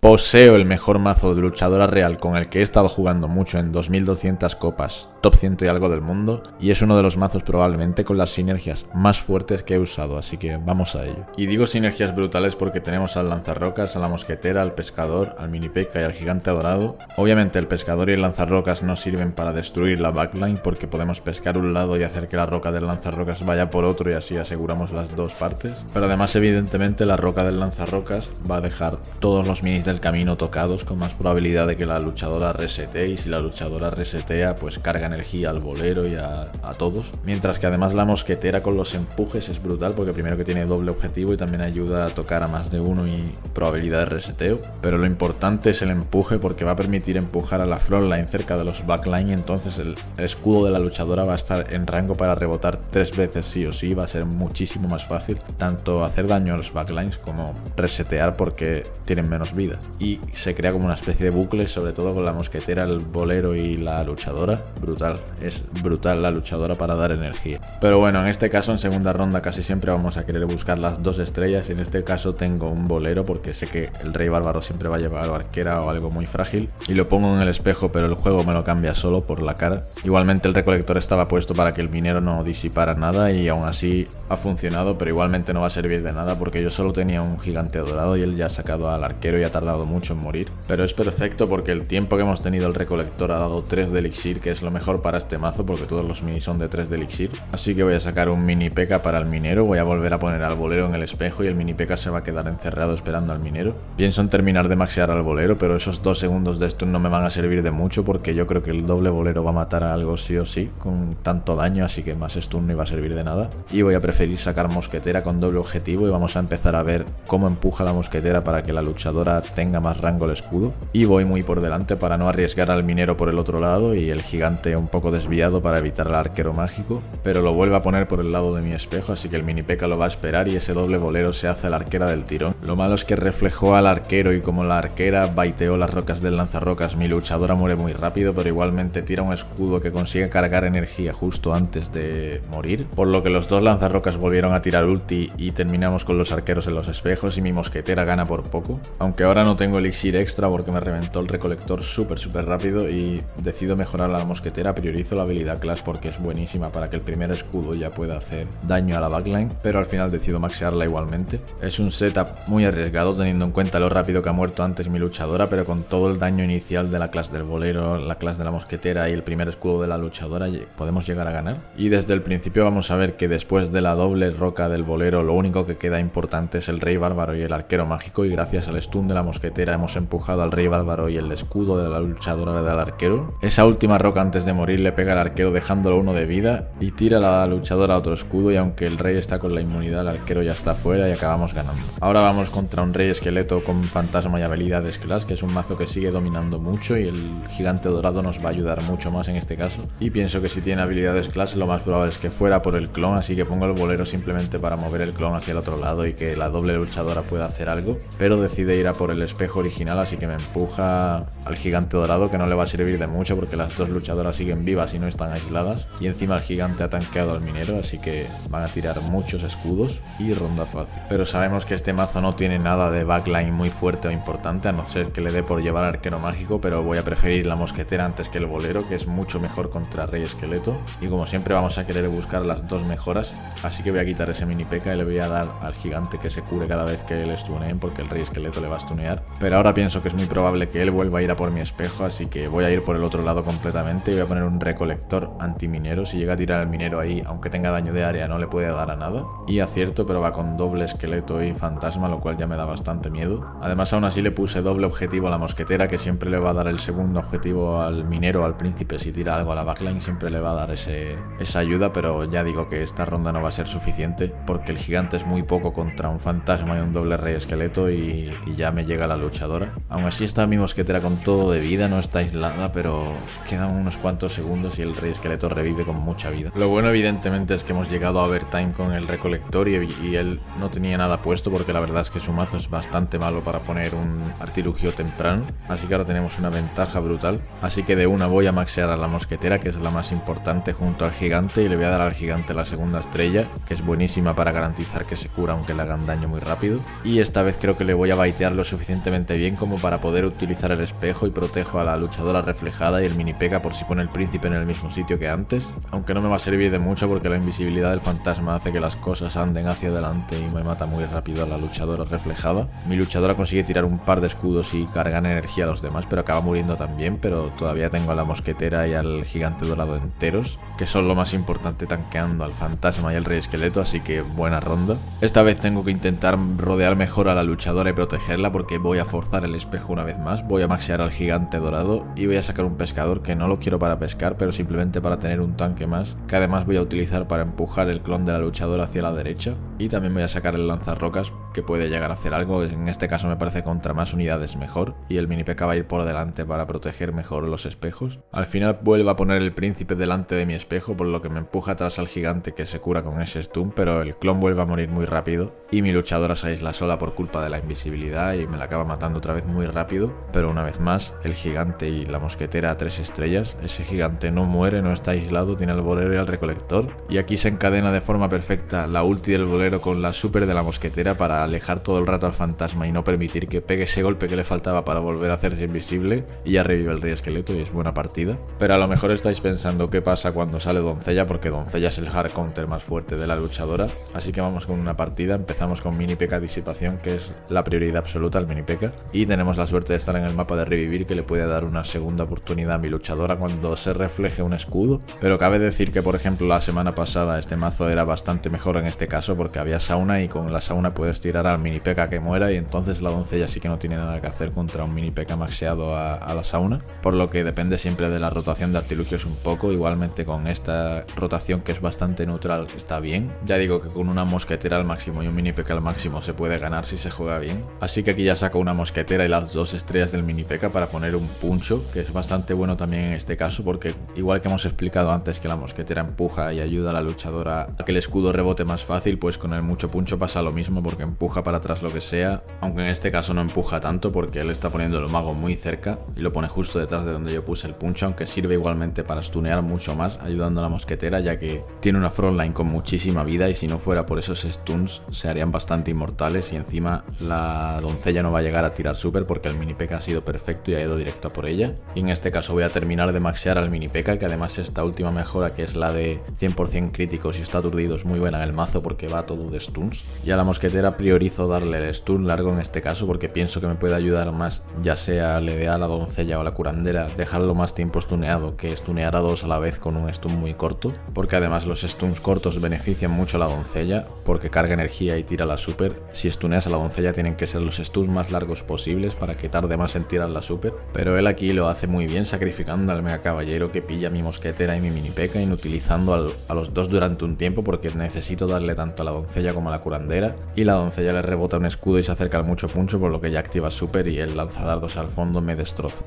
Poseo el mejor mazo de luchadora real con el que he estado jugando mucho en 2200 copas, top 100 y algo del mundo, y es uno de los mazos probablemente con las sinergias más fuertes que he usado, así que vamos a ello. Y digo sinergias brutales porque tenemos al lanzarrocas, a la mosquetera, al pescador, al mini peca y al gigante dorado. Obviamente el pescador y el lanzarrocas no sirven para destruir la backline porque podemos pescar un lado y hacer que la roca del lanzarrocas vaya por otro y así aseguramos las dos partes. Pero además evidentemente la roca del lanzarrocas va a dejar todos los minis del camino tocados con más probabilidad de que la luchadora resete y si la luchadora resetea pues carga energía al bolero y a, todos. Mientras que además la mosquetera con los empujes es brutal porque primero que tiene doble objetivo y también ayuda a tocar a más de uno y probabilidad de reseteo. Pero lo importante es el empuje porque va a permitir empujar a la frontline cerca de los backline entonces el, el escudo de la luchadora va a estar en rango para rebotar tres veces sí o sí. Va a ser muchísimo más fácil tanto hacer daño a los backlines como resetear porque tienen menos vida y se crea como una especie de bucle, sobre todo con la mosquetera, el bolero y la luchadora. Brutal, es brutal la luchadora para dar energía. Pero bueno, en este caso en segunda ronda casi siempre vamos a querer buscar las dos estrellas y en este caso tengo un bolero porque sé que el rey bárbaro siempre va a llevar arquera o algo muy frágil y lo pongo en el espejo pero el juego me lo cambia solo por la cara. Igualmente el recolector estaba puesto para que el minero no disipara nada y aún así ha funcionado pero igualmente no va a servir de nada porque yo solo tenía un gigante dorado y él ya ha sacado al arquero y ha tardado mucho en morir, pero es perfecto porque el tiempo que hemos tenido el recolector ha dado 3 de elixir, que es lo mejor para este mazo porque todos los minis son de 3 de elixir. Así que voy a sacar un mini peca para el minero, voy a volver a poner al bolero en el espejo y el mini peca se va a quedar encerrado esperando al minero. Pienso en terminar de maxear al bolero, pero esos 2 segundos de stun no me van a servir de mucho porque yo creo que el doble bolero va a matar a algo sí o sí, con tanto daño, así que más stun no iba a servir de nada. Y voy a preferir sacar mosquetera con doble objetivo y vamos a empezar a ver cómo empuja la mosquetera para que la luchadora tenga más rango el escudo. Y voy muy por delante para no arriesgar al minero por el otro lado y el gigante un poco desviado para evitar el arquero mágico. Pero lo vuelve a poner por el lado de mi espejo, así que el mini peca lo va a esperar y ese doble bolero se hace la arquera del tirón. Lo malo es que reflejó al arquero y como la arquera baiteó las rocas del lanzarrocas, mi luchadora muere muy rápido, pero igualmente tira un escudo que consigue cargar energía justo antes de morir. Por lo que los dos lanzarrocas volvieron a tirar ulti y terminamos con los arqueros en los espejos y mi mosquetera gana por poco. Aunque ahora no tengo elixir extra porque me reventó el recolector súper súper rápido y decido mejorar la mosquetera, priorizo la habilidad Clash porque es buenísima para que el primer escudo ya pueda hacer daño a la backline, pero al final decido maxearla igualmente. Es un setup muy arriesgado teniendo en cuenta lo rápido que ha muerto antes mi luchadora, pero con todo el daño inicial de la clase del bolero, la clase de la mosquetera y el primer escudo de la luchadora podemos llegar a ganar. Y desde el principio vamos a ver que después de la doble roca del bolero lo único que queda importante es el rey bárbaro y el arquero mágico y gracias al stun de la mosquetera hemos empujado al rey bárbaro y el escudo de la luchadora del arquero. Esa última roca antes de morir le pega al arquero dejándolo uno de vida y tira a la luchadora a otro escudo y aunque el rey está con la inmunidad, el arquero ya está fuera y acabamos ganando. Ahora vamos contra un rey esqueleto con fantasma y habilidades class, que es un mazo que sigue dominando mucho y el gigante dorado nos va a ayudar mucho más en este caso. Y pienso que si tiene habilidades class lo más probable es que fuera por el clon, así que pongo el bolero simplemente para mover el clon hacia el otro lado y que la doble luchadora pueda hacer algo. Pero decide ir a por el espejo original, así que me empuja al gigante dorado que no le va a servir de mucho porque las dos luchadoras siguen vivas y no están aisladas. Y encima el gigante ha tanqueado al minero, así que van a tirar muchos escudos y ronda fácil. Pero sabemos que este mazo no tiene nada de backline muy fuerte o importante, a no ser que le dé por llevar arquero mágico, pero voy a preferir la mosquetera antes que el bolero, que es mucho mejor contra rey esqueleto. Y como siempre vamos a querer buscar las dos mejoras, así que voy a quitar ese mini peca y le voy a dar al gigante que se cure cada vez que le stuneen, porque el rey esqueleto le va a stunear. Pero ahora pienso que es muy probable que él vuelva a ir a por mi espejo, así que voy a ir por el otro lado completamente y voy a poner un recolector antiminero. Si llega a tirar el minero ahí, aunque tenga daño de área, no le puede dar a nada. Y acierto, pero va con doble esqueleto y fantasma, lo cual ya me da bastante miedo. Además, aún así le puse doble objetivo a la mosquetera, que siempre le va a dar el segundo objetivo al minero, al príncipe. Si tira algo a la backline, siempre le va a dar ese, esa ayuda, pero ya digo que esta ronda no va a ser suficiente, porque el gigante es muy poco contra un fantasma y un doble rey esqueleto y, ya me llega la luchadora. Aún así está mi mosquetera con todo de vida, no está aislada, pero quedan unos cuantos segundos y el rey esqueleto revive con mucha vida. Lo bueno evidentemente es que hemos llegado a overtime con el recolector y, y él no tenía nada puesto porque la verdad es que su mazo es bastante malo para poner un artilugio temprano, así que ahora tenemos una ventaja brutal. Así que de una voy a maxear a la mosquetera, que es la más importante junto al gigante, y le voy a dar al gigante la segunda estrella, que es buenísima para garantizar que se cura aunque le hagan daño muy rápido. Y esta vez creo que le voy a baitear lo suficiente suficientemente bien como para poder utilizar el espejo y protejo a la luchadora reflejada y el mini peca por si pone el príncipe en el mismo sitio que antes, aunque no me va a servir de mucho porque la invisibilidad del fantasma hace que las cosas anden hacia adelante y me mata muy rápido a la luchadora reflejada. Mi luchadora consigue tirar un par de escudos y cargar energía a los demás, pero acaba muriendo también, pero todavía tengo a la mosquetera y al gigante dorado enteros, que son lo más importante tanqueando al fantasma y al rey esqueleto, así que buena ronda. Esta vez tengo que intentar rodear mejor a la luchadora y protegerla porque voy a forzar el espejo una vez más, voy a maxear al gigante dorado y voy a sacar un pescador que no lo quiero para pescar, pero simplemente para tener un tanque más, que además voy a utilizar para empujar el clon de la luchadora hacia la derecha. Y también voy a sacar el lanzarrocas, que puede llegar a hacer algo, en este caso me parece contra más unidades mejor, y el mini PK va a ir por delante para proteger mejor los espejos. Al final vuelvo a poner el príncipe delante de mi espejo, por lo que me empuja atrás al gigante que se cura con ese stun, pero el clon vuelve a morir muy rápido, y mi luchadora se aísla sola por culpa de la invisibilidad y me la acaba matando otra vez muy rápido, pero una vez más, el gigante y la mosquetera a tres estrellas, ese gigante no muere, no está aislado, tiene el bolero y el recolector, y aquí se encadena de forma perfecta la ulti del bolero con la super de la mosquetera para alejar todo el rato al fantasma y no permitir que pegue ese golpe que le faltaba para volver a hacerse invisible y ya revive el rey esqueleto y es buena partida. Pero a lo mejor estáis pensando qué pasa cuando sale doncella porque doncella es el hard counter más fuerte de la luchadora, así que vamos con una partida, empezamos con mini peca disipación que es la prioridad absoluta al mini peca y tenemos la suerte de estar en el mapa de revivir que le puede dar una segunda oportunidad a mi luchadora cuando se refleje un escudo, pero cabe decir que por ejemplo la semana pasada este mazo era bastante mejor en este caso porque había sauna y con la sauna puedes tirar al mini peca que muera y entonces la doncella sí que no tiene nada que hacer contra un mini peca maxeado a, la sauna, por lo que depende siempre de la rotación de artilugios un poco, igualmente con esta rotación que es bastante neutral está bien, ya digo que con una mosquetera al máximo y un mini peca al máximo se puede ganar si se juega bien, así que aquí ya saco una mosquetera y las dos estrellas del mini peca para poner un puncho, que es bastante bueno también en este caso porque igual que hemos explicado antes que la mosquetera empuja y ayuda a la luchadora a que el escudo rebote más fácil, pues con el mucho puncho pasa lo mismo porque empuja para atrás lo que sea, aunque en este caso no empuja tanto porque él está poniendo el mago muy cerca y lo pone justo detrás de donde yo puse el puncho, aunque sirve igualmente para stunear mucho más ayudando a la mosquetera ya que tiene una frontline con muchísima vida y si no fuera por esos stuns se harían bastante inmortales y encima la doncella no va a llegar a tirar super porque el mini P.K. ha sido perfecto y ha ido directo a por ella. Y en este caso voy a terminar de maxear al mini P.K. que además esta última mejora que es la de 100% críticos y está aturdido es muy buena en el mazo porque va todo de stuns. Y a la mosquetera priorizo darle el stun largo en este caso porque pienso que me puede ayudar más ya sea le dé a la doncella o la curandera dejarlo más tiempo stuneado que stunear a dos a la vez con un stun muy corto porque además los stuns cortos benefician mucho a la doncella porque carga energía y tira la super. Si stuneas a la doncella tienen que ser los stuns más largos posibles para que tarde más en tirar la super, pero él aquí lo hace muy bien sacrificando al mega caballero que pilla mi mosquetera y mi mini peca inutilizando a los dos durante un tiempo porque necesito darle tanto a la doncella como a la curandera y la doncella le rebota un escudo y se acerca al mucho puncho por lo que ya activa super y el lanzadardos al fondo me destroza.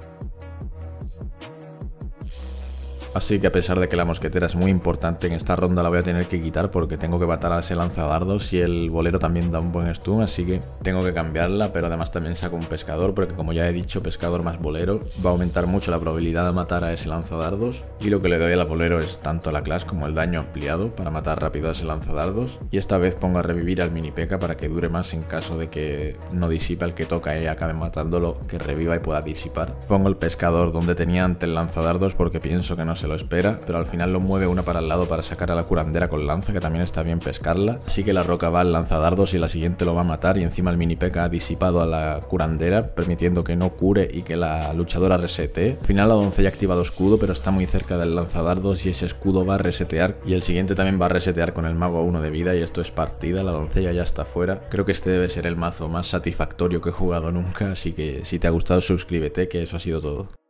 Así que a pesar de que la mosquetera es muy importante, en esta ronda la voy a tener que quitar porque tengo que matar a ese lanzadardos y el bolero también da un buen stun, así que tengo que cambiarla, pero además también saco un pescador porque como ya he dicho, pescador más bolero va a aumentar mucho la probabilidad de matar a ese lanzadardos y lo que le doy al bolero es tanto la clase como el daño ampliado para matar rápido a ese lanzadardos y esta vez pongo a revivir al mini peca para que dure más en caso de que no disipa el que toca y acabe matándolo, que reviva y pueda disipar. Pongo el pescador donde tenía ante el lanzadardos porque pienso que no se se lo espera, pero al final lo mueve una para el lado para sacar a la curandera con lanza, que también está bien pescarla. Así que la roca va al lanzadardos y la siguiente lo va a matar y encima el mini peca ha disipado a la curandera, permitiendo que no cure y que la luchadora resete. Al final la doncella ha activado escudo, pero está muy cerca del lanzadardos y ese escudo va a resetear. Y el siguiente también va a resetear con el mago a 1 de vida y esto es partida, la doncella ya está fuera. Creo que este debe ser el mazo más satisfactorio que he jugado nunca, así que si te ha gustado suscríbete, que eso ha sido todo.